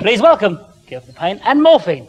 Please welcome Geoff Payne and Morphine.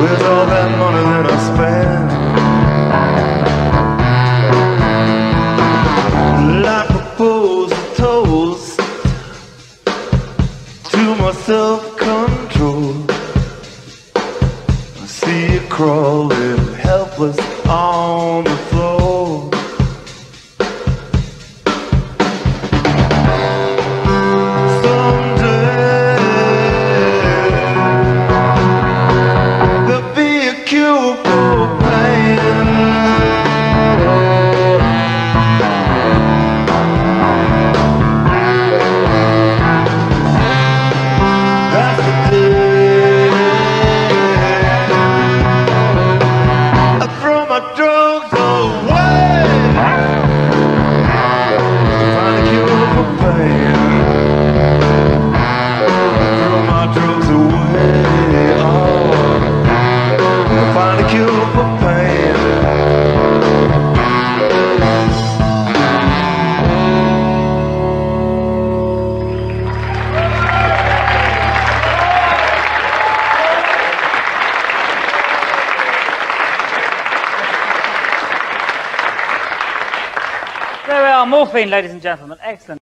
With all that money that I spend I propose a toast. To my self-control. I see you crawling helpless on the floor. are morphine, ladies and gentlemen. Excellent.